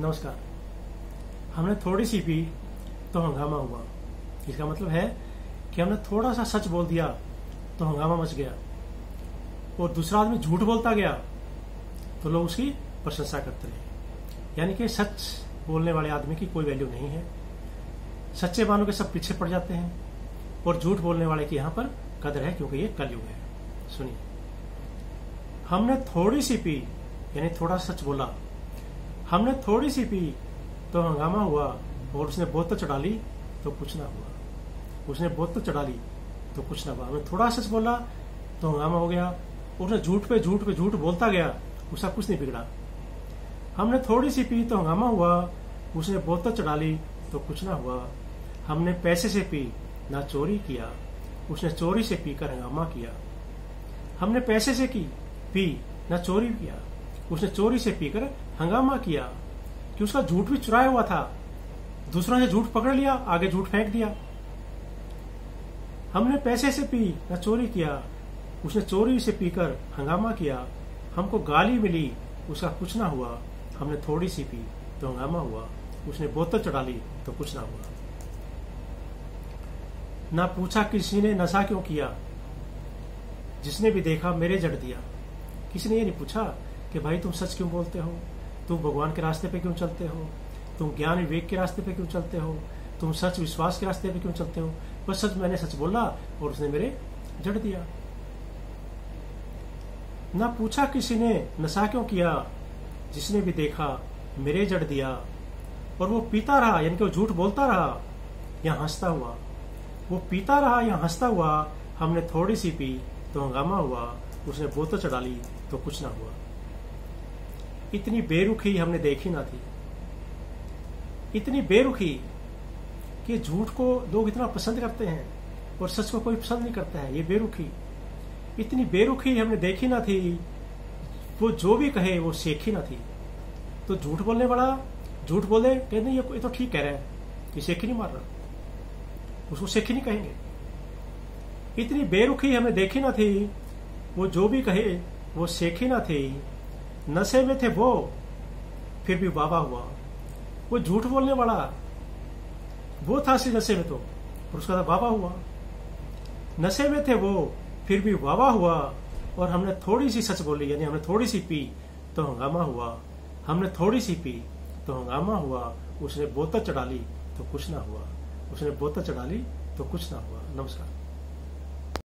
नमस्कार। हमने थोड़ी सी पी तो हंगामा हुआ। इसका मतलब है कि हमने थोड़ा सा सच बोल दिया तो हंगामा मच गया। और दूसरा आदमी झूठ बोलता गया तो लोग उसकी प्रशंसा करते रहे। यानी कि सच बोलने वाले आदमी की कोई वैल्यू नहीं है। सच्चे मानो के सब पीछे पड़ जाते हैं और झूठ बोलने वाले की यहाँ पर कदर है क्योंकि ये कलयुग है। सुनिए। हमने थोड़ी सी पी यानी थोड़ा सच बोला हमने थोड़ी सी पी तो हंगामा हुआ और उसने बोतल चढ़ा ली तो कुछ ना हुआ। उसने बोतल चढ़ा ली तो कुछ ना हुआ। हमने थोड़ा सच बोला तो हंगामा हो गया। उसने झूठ पे झूठ पे झूठ बोलता गया उसका कुछ नहीं बिगड़ा। हमने थोड़ी सी पी तो हंगामा हुआ, उसने बोतल चढ़ा ली तो कुछ ना हुआ। हमने पैसे से पी ना चोरी किया, उसने चोरी से पीकर हंगामा किया। हमने पैसे से की पी ना चोरी किया। उसने चोरी से पीकर हंगामा किया कि उसका झूठ भी चुराया हुआ था। दूसरों ने झूठ पकड़ लिया, आगे झूठ फेंक दिया। हमने पैसे से पी, ना चोरी किया। उसने चोरी से पीकर हंगामा किया। हमको गाली मिली, उसका कुछ ना हुआ। हमने थोड़ी सी पी तो हंगामा हुआ। उसने बोतल चढ़ा ली तो कुछ ना हुआ। ना पूछा किसी ने नशा क्यों किया। जिसने भी देखा, मेरे जड़ दिया। किसी ने ये नहीं पूछा कि भाई तुम सच क्यों बोलते हो? तुम भगवान के रास्ते पे क्यों चलते हो? तुम ज्ञान विवेक के रास्ते पे क्यों चलते हो? तुम सच विश्वास के रास्ते पे क्यों चलते हो? बस सच मैंने सच बोला और उसने मेरे जड़ दिया। ना पूछा किसी ने नशा क्यों किया? जिसने भी देखा, मेरे जड़ दिया। और वो पीता रहा, यानी कि वो झूठ बोलता रहा, या हंसता हुआ। वो पीता रहा या हंसता हुआ, हमने थोड़ी सी पी तो हंगामा हुआ, उसने बोतल चढ़ा ली तो कुछ ना हुआ। इतनी बेरुखी हमने देखी ना थी। इतनी बेरुखी कि झूठ को लोग इतना पसंद करते हैं और सच को कोई पसंद नहीं करता है, ये बेरुखी। इतनी बेरुखी हमने देखी ना थी, वो जो भी कहे वो सेखी ना थी। तो झूठ बोलने वाला, झूठ बोले कहते नहीं, ये तो ठीक कह रहा है। ये सेखी नहीं मार रहा। उसको सेखी नहीं कहेंगे। इतनी बेरुखी हमने देखी ना थी, वो जो भी कहे, वो सेखी ना थी। नशे में थे वो, फिर भी बाबा हुआ। वो झूठ बोलने वाला, वो था सी नशे में तो और उसका था बाबा हुआ। नशे में थे वो, फिर भी वावा हुआ, और हमने थोड़ी सी सच बोली, यानी हमने थोड़ी सी पी तो हंगामा हुआ। हमने थोड़ी सी पी तो हंगामा हुआ। उसने बोतल चढ़ा ली तो कुछ ना हुआ। उसने बोतल चढ़ा ली तो कुछ ना हुआ। नमस्कार।